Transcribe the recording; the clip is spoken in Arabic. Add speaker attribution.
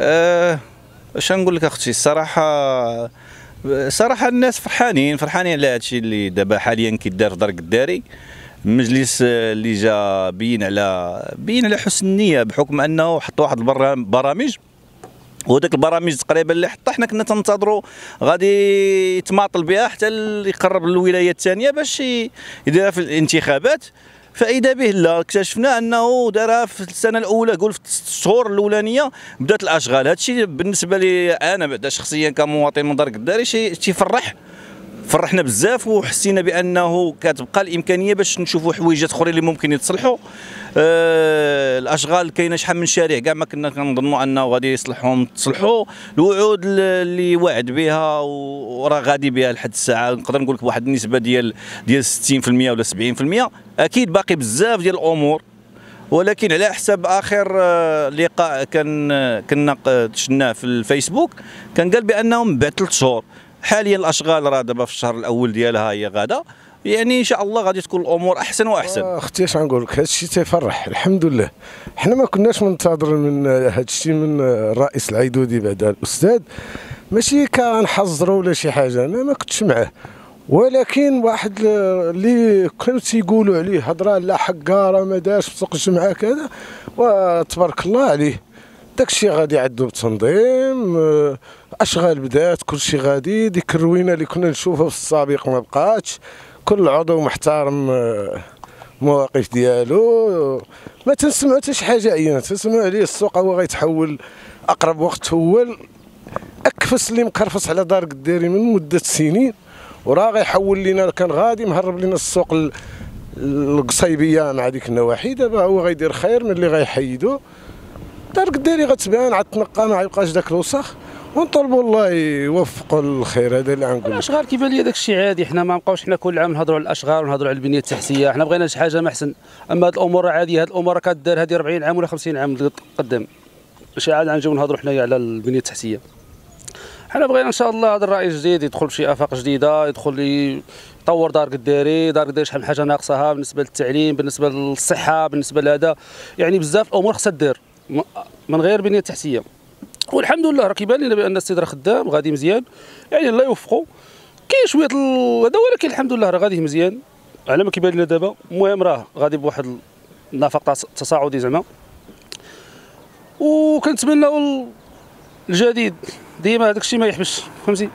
Speaker 1: اش نقول لك أختي؟ الصراحه صراحة الناس فرحانين فرحانين على هادشي اللي دابا حاليا كيدار في دار الداري المجلس اللي جا بين على بين على حسن النية بحكم أنه حط واحد البرامج وذاك البرامج تقريبا اللي حطها حنا كنا تنتظروا غادي يتماطل بها حتى يقرب للولايات الثانية باش يديرها في الانتخابات. فإذا به لا اكتشفنا أنه دارها في السنة الأولى قول في الشهور الأولانية بدأت الأشغال. هذا الشيء بالنسبة لي أنا بعدا شخصيا كمواطن من دار الداري شيء تيفرح فرحنا بزاف وحسينا بأنه كتبقى الإمكانية باش نشوفوا حويجات أخرين اللي ممكن يتصلحوا. آه الأشغال كاينة شحال من شارع. كاع ما كنا كنظنوا أنه غادي يصلحهم تصلحوا. الوعود اللي وعد بها وراه غادي بها لحد الساعة نقدر نقول لك واحد النسبة ديال ديال 60% ولا 70% أكيد باقي بزاف ديال الأمور. ولكن على حساب آخر آه، لقاء كان كنا شفناه في الفيسبوك كان قال بانه من بعد ثلاث شهور حاليا الأشغال راه دابا في الشهر الأول ديالها هي غادا يعني إن شاء الله غادي تكون الأمور أحسن وأحسن.
Speaker 2: آه، أختي اش غنقول لك؟ هذا الشيء تيفرح الحمد لله. حنا ما كناش منتظر من هذا الشيء من الرئيس العيدودي بعد الأستاذ. ماشي كنحذروا ولا شي حاجة أنا ما كنتش معاه. ولكن واحد اللي كانوا تيقولوا عليه هضرة لا حقاره ما دارش في سوق الجمعه كذا وتبارك الله عليه. داكشي غادي عندو بتنظيم آه، أشغال بدات كلشي غادي ديك الروينه اللي كنا نشوفها في السابق ما بقاتش. كل عضو محترم آه، مواقف ديالو. ما تنسمعوا حتى شي حاجة عينه تنسمعوا عليه السوق هو غيتحول أقرب وقت. هو اكفس اللي مكرفس على دار الديري من مدة سنين وراه غيحول لنا كان غادي مهرب لنا السوق القصيبيه مع ديك النواحي. دابا هو غيدير خير من اللي غيحيدو. دار الديري غتبان عاد تنقى ما يبقاش داك الوسخ ونطلبوا الله يوفقوا الخير هذا اللي غنقول
Speaker 3: الأشغال كيبان لي داك الشيء عادي حنا ما نبقاوش حنا كل عام نهضروا على الأشغال ونهضروا على البنية التحتية. حنا بغينا شي حاجة ما أحسن. أما هاد الأمور عادية هاد الأمور كدار هذه 40 عام ولا 50 عام قدام ماشي عاد غنجيو نهضروا حنايا على البنية التحتية. حنا بغينا إن شاء الله هذا الرئيس الجديد يدخل بشي آفاق جديدة يدخل يطور دار قداري دار قداري شحال من حاجة ناقصها بالنسبة للتعليم بالنسبة للصحة بالنسبة لهذا. يعني بزاف الأمور خصها دير. من غير بنية تحتية. والحمد لله راه كيبان لنا بأن السيد راه خدام غادي مزيان. يعني الله يوفقه. كاين شوية هذا ولكن الحمد لله راه غادي مزيان. على ما كيبان لنا دابا المهم راه غادي بواحد النفق تصاعدي زعما. وكنتمناو الجديد. ديما هذاك الشيء ما يحبش فهمتي؟